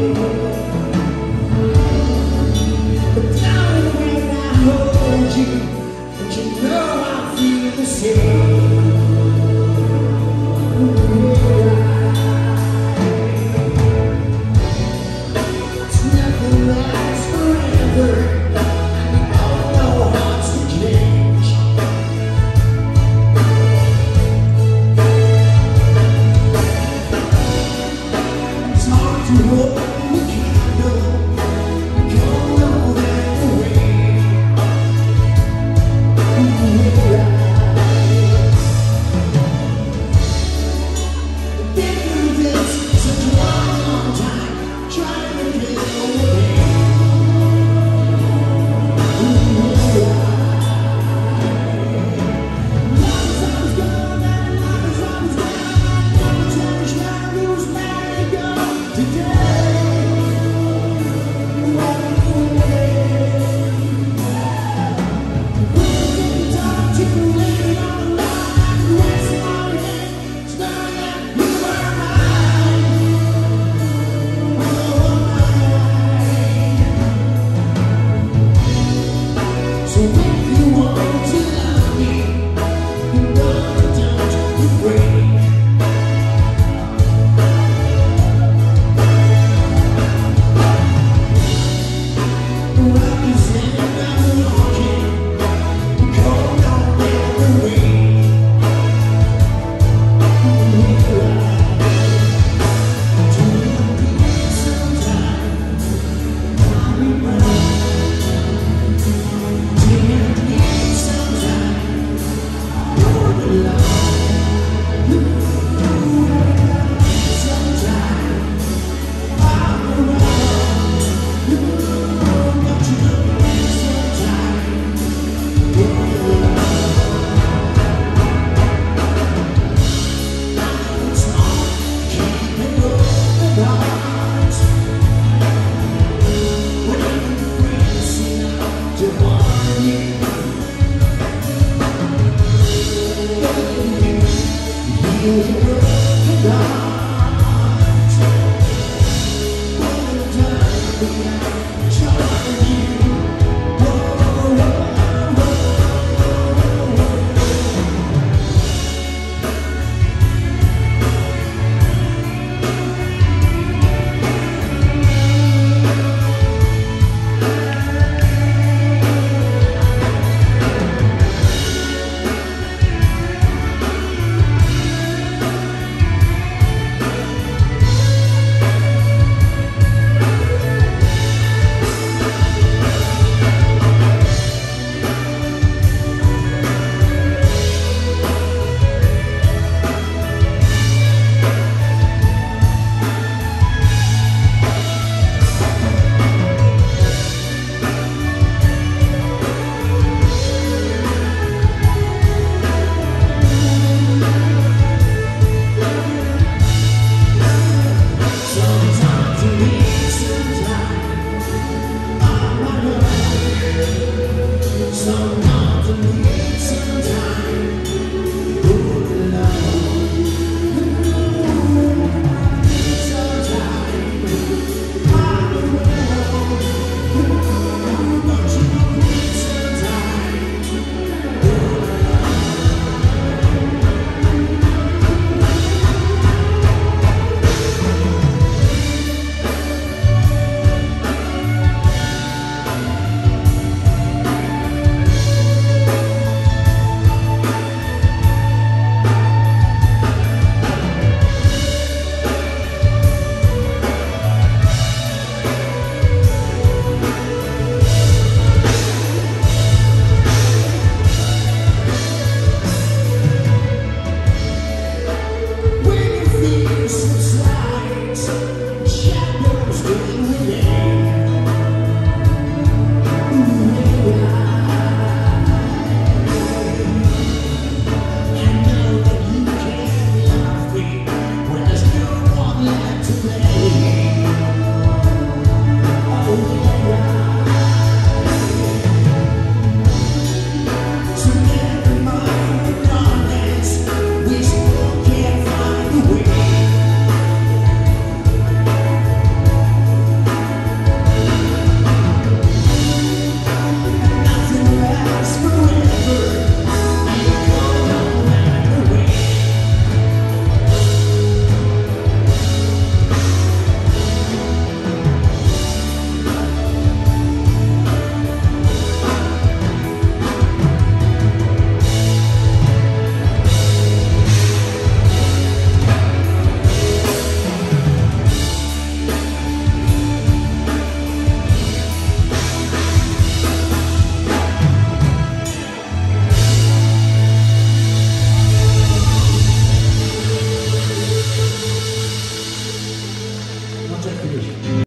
But darling, right now, I hold you, but you know I feel the same.